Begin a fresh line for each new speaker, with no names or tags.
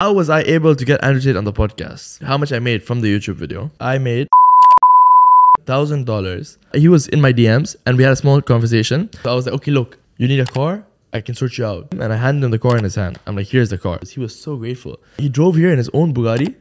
How was I able to get Andrew Tate on the podcast? How much I made from the YouTube video? I made thousand dollars. He was in my DMs and we had a small conversation. So I was like, okay, look, you need a car? I can sort you out. And I handed him the car in his hand. I'm like, here's the car. He was so grateful. He drove here in his own Bugatti.